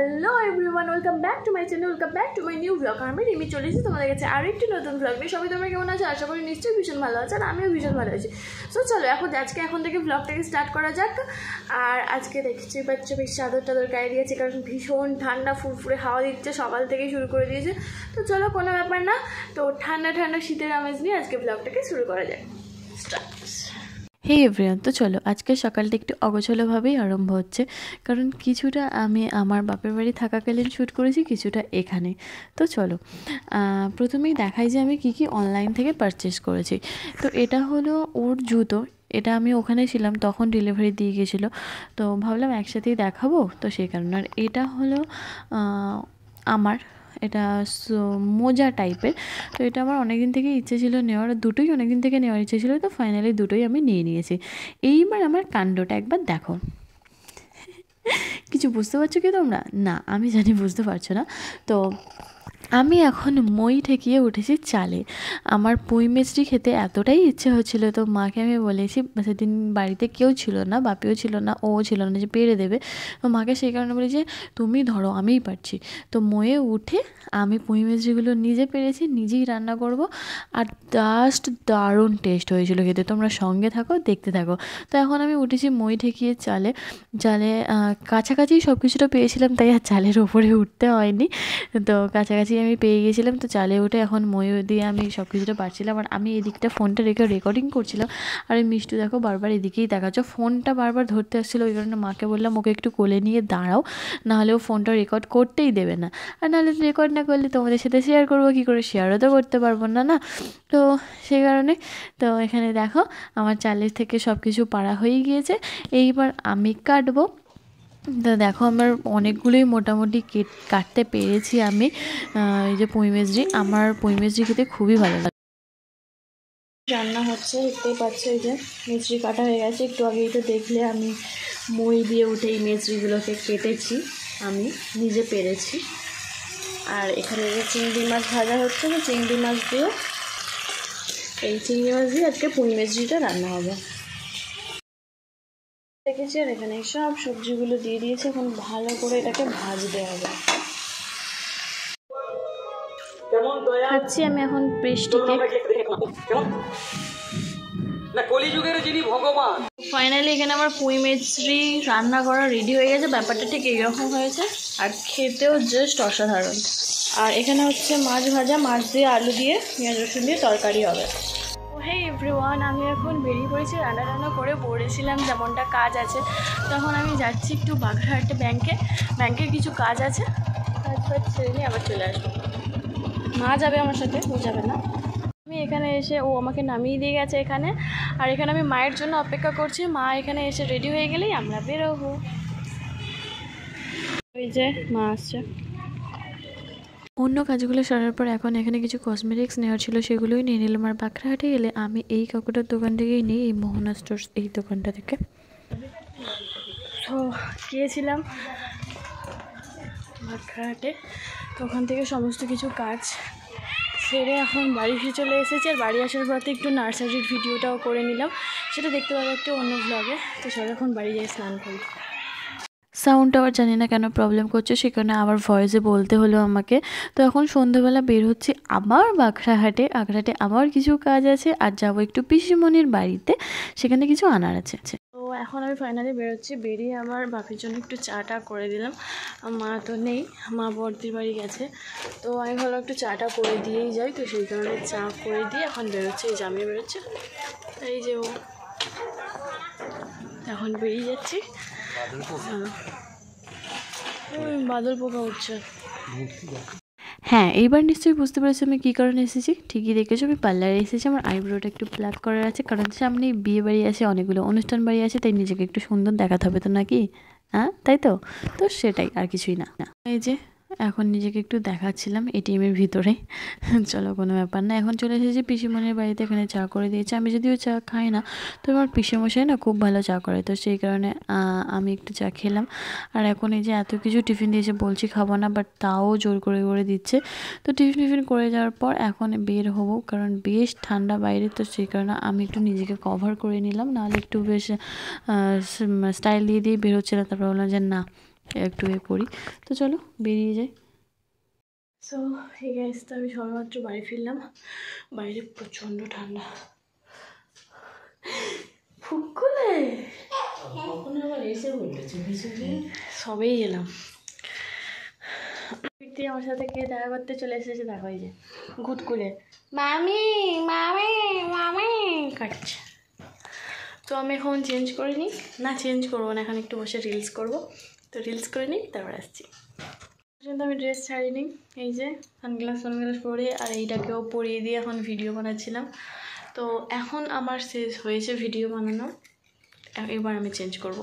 Hello everyone welcome back to my channel welcome back to my new blog আমি রিমি চলে এসেছি, তোমাদের কাছে আর একটি নতুন ব্লগ নিয়ে। সবাই তোমরা কেমন আছো? আশা করি নিশ্চয়ই ভীষণ ভালো আছে আর আমিও ভীষণ ভালো আছি। সো চলো, এখন আজকে এখন থেকে ব্লগটাকে স্টার্ট করা যাক। আর আজকে দেখছি বাচ্চা বেশ চাদর টাদর গায়ে দিয়েছে, কারণ ভীষণ ঠান্ডা, ফুরফুরে হাওয়া দিচ্ছে, সকাল থেকেই শুরু করে দিয়েছে। তো চলো, কোনো ব্যাপার না। তো ঠান্ডা ঠান্ডা শীতের আমেজ নিয়ে আজকে ব্লগটাকে শুরু করা যাক। স্টার্ট হে এভরিয়ান তো চলো আজকে সকালটা একটু অগোছলোভাবেই আরম্ভ হচ্ছে। কারণ কিছুটা আমি আমার বাপের বাড়ি থাকাকালীন শ্যুট করেছি, কিছুটা এখানে। তো চলো প্রথমেই দেখাই যে আমি কি কি অনলাইন থেকে পারচেস করেছি। তো এটা হলো ওর জুতো, এটা আমি ওখানে ছিলাম, তখন ডেলিভারি দিয়ে গেছিল। তো ভাবলাম একসাথেই দেখাবো, তো সেই কারণে। আর এটা হলো আমার এটা মোজা টাইপের। তো এটা আমার অনেক দিন থেকে ইচ্ছে ছিল নেওয়ার দুটোই অনেক দিন থেকে নেওয়ার ইচ্ছে ছিল, তো ফাইনালি দুটোই আমি নিয়ে নিয়েছি। এইবার আমার কাণ্ডটা একবার দেখো। কিছু বুঝতে পারছ কি তোমরা? না, আমি জানি বুঝতে পারছ না। তো আমি এখন মই ঠেকিয়ে উঠেছি চালে। আমার পুঁই মিষ্টি খেতে এতটাই ইচ্ছে হচ্ছিল তো মাকে আমি বলেছি, সেদিন বাড়িতে কেউ ছিল না, বাপিও ছিল না, ও ছিল না যে পেরে দেবে। তো মাকে সেই কারণে বলি যে তুমি ধরো, আমিই পারছি। তো ময়ে উঠে আমি পুঁই মিষ্টিগুলো নিজে পেরেছি, নিজেই রান্না করব আর জাস্ট দারুণ টেস্ট হয়েছিল খেতে। তোমরা সঙ্গে থাকো, দেখতে থাকো। তো এখন আমি উঠেছি মই ঠেকিয়ে চালে। চালে কাছাকাছি সব কিছুটা পেয়েছিলাম, তাই আর চালের ওপরে উঠতে হয়নি। তো কাছাকাছি আমি পেয়ে গেছিলাম। তো চালে উঠে এখন ময়ূর দিয়ে আমি সব কিছুটা পারছিলাম আর আমি এদিকটা ফোনটা রেখে রেকর্ডিং করছিলাম। আর এই মিষ্টু দেখো বারবার এদিকেই দেখাচ্ছ। ফোনটা বারবার ধরতে আসছিল, ওই কারণে মাকে বললাম, ওকে একটু কোলে নিয়ে দাঁড়াও। নাহলে ও ফোনটা রেকর্ড করতেই দেবে না। আর নাহলে রেকর্ড না করলে তোমাদের সাথে শেয়ার করব, কী করে শেয়ারও তো করতে পারব না না? তো সেই কারণে, তো এখানে দেখো, আমার চালের থেকে সব কিছু পাড়া হয়ে গিয়েছে। এইবার আমি কাটবো। তো দেখো, আমার অনেকগুলোই মোটামুটি কেট, কাটতে পেরেছি আমি। এই যে পুঁই মেজরি আমার পুঁই মেজরি খেতে খুবই ভালো লাগে। রান্না হচ্ছে, দেখতেই পাচ্ছ এই যে মিচড়ি কাটা হয়ে গেছে। একটু আগেই তো দেখলে আমি মই দিয়ে উঠে এই মিচড়িগুলোকে কেটেছি, আমি নিজে পেরেছি। আর এখানে যে চিংড়ি মাছ ভাজা হচ্ছে চিংড়ি মাছ দিয়ে এই চিংড়ি মাছ দিয়ে আজকে পুঁই মেচড়িটা রান্না হবে। দেখেছি আর এখানে সব সবজিগুলো দিয়ে দিয়েছে। এখন ভালো করে এটাকে ভাজতে হবে। খাচ্ছি আমি এখন পেস্টি কেক। না কলিযুগের যিনি ভগবান। ফাইনালি এখানে আমার পুঁই মেচড়ি রান্না করা রেডি হয়ে গেছে। ব্যাপারটা ঠিক এইরকম হয়েছে। আর খেতেও জাস্ট অসাধারণ। আর এখানে হচ্ছে মাছ ভাজা। মাছ দিয়ে আলু দিয়ে পেঁয়াজ রসুন দিয়ে তরকারি হবে। হে এভরিওয়ান আমি এখন বেরিয়ে পড়েছি রান্না টান্না করে পড়েছিলাম যেমনটা কাজ আছে। তখন আমি যাচ্ছি একটু বাঘাহাটে ব্যাংকে ব্যাংকের কিছু কাজ আছে। তারপর ছেড়ে নিয়ে আবার চলে আসব। মা যাবে আমার সাথে, ও যাবে না। আমি এখানে এসে, ও আমাকে নামিয়ে দিয়ে গেছে এখানে। আর এখানে আমি মায়ের জন্য অপেক্ষা করছি। মা এখানে এসে রেডি হয়ে গেলেই আমরা বেরোবো। ওই যে মা আসছে। অন্য কাজগুলো সারার পর এখন এখানে কিছু কসমেটিক্স নেওয়ার ছিল, সেগুলোই নিয়ে নিলাম। আর বাঁকড়াহাটে এলে আমি এই কাকুটার দোকান থেকেই নিই, এই মোহনা স্টোর্স এই দোকানটা থেকে। তো গিয়েছিলাম ভাটখাটে তো ওখান থেকে সমস্ত কিছু কাজ সেরে এখন বাড়ি ফিরে চলে এসেছি। আর বাড়ি আসার পর একটু নার্সারির ভিডিওটাও করে নিলাম। সেটা দেখতে পাবো একটু অন্য ব্লগে তো চলো এখন বাড়ি যাই স্নান করি। সাউন্ডটা আবার জানি না কেন প্রবলেম করছে সেখানে আবার ভয়েসে বলতে হলো আমাকে। তো এখন সন্ধ্যেবেলা বের হচ্ছি আবার বাঁকড়াহাটে আগ্রাহাটে আবার কিছু কাজ আছে আর যাব একটু পিসিমনির বাড়িতে। সেখানে কিছু আনার আছে। তো এখন আমি ফাইনালি বেরোচ্ছি। বেরিয়ে আমার বাপির জন্য একটু চাটা করে দিলাম। মা তো নেই, মা বর্দির বাড়ি গেছে। তো আমি ভালো একটু চাটা করে দিয়েই যাই। তো সেই কারণে চা করে দিয়ে এখন বেরোচ্ছে। এই জামিয়ে বেরোচ্ছে। এই যে ও। এখন বেরিয়ে যাচ্ছি। বাদল পোকা উঠছে। হ্যাঁ এইবার নিশ্চয়ই বুঝতে পেরেছি আমি কী কারণে এসেছি। ঠিকই দেখেছ, আমি পার্লারে এসেছি, আমার আইব্রোটা একটু প্লাক করার আছে, কারণ সামনে বিয়ে বাড়ি আছে, অনেকগুলো অনুষ্ঠান বাড়ি আছে, তাই নিজেকে একটু সুন্দর দেখাতে হবে তো নাকি? হ্যাঁ তাই তো? তো সেটাই, আর কিছুই না। এই যে এখন নিজেকে একটু দেখাচ্ছিলাম এটিএমের ভিতরে। চলো, কোনো ব্যাপার না। এখন চলে এসেছি পিসিমনির বাড়িতে, এখানে চা করে দিয়েছে। আমি যদিও চা খাই না, তো আমার পিসেমশাই না খুব ভালো চা করে। তো সেই কারণে আমি একটু চা খেলাম। আর এখন এই যে এত কিছু টিফিন দিয়েছে, বলছি খাব না, বাট তাও জোর করে করে দিচ্ছে। তো টিফিন টিফিন করে যাওয়ার পর এখন বের হব, কারণ বেশ ঠান্ডা বাইরে, তো সেই কারণে আমি একটু নিজেকে কভার করে নিলাম। নাহলে একটু বেশ স্টাইল দিয়ে দিয়ে বেরোচ্ছে না। তারপর বললাম যে না একটু এ পড়ি। তো চলো, বেরিয়ে যাই। সো এই গাইস তো আমি সবেমাত্র বাড়ি ফিরলাম। বাইরে প্রচণ্ড ঠান্ডা। ফুকুলে সবেই এলাম তুই আমার সাথে কে দেখা করতে চলে এসেছে দেখা হয়ে যায় ঘুটকুলে মামি মামি মামি। কাটছে। তো আমি এখন চেঞ্জ করে নিই। না চেঞ্জ করব না, এখন একটু বসে রিলস করব। তো রিলস করে নিই, তারপর আসছি। পর্যন্ত আমি ড্রেস ছাড়িনি, এই যে সানগ্লাস সানগ্লাস পরে, আর এইটাকেও পরিয়ে দিয়ে এখন ভিডিও বানাচ্ছিলাম। তো এখন আমার শেষ হয়েছে ভিডিও বানানো, এবার আমি চেঞ্জ করব।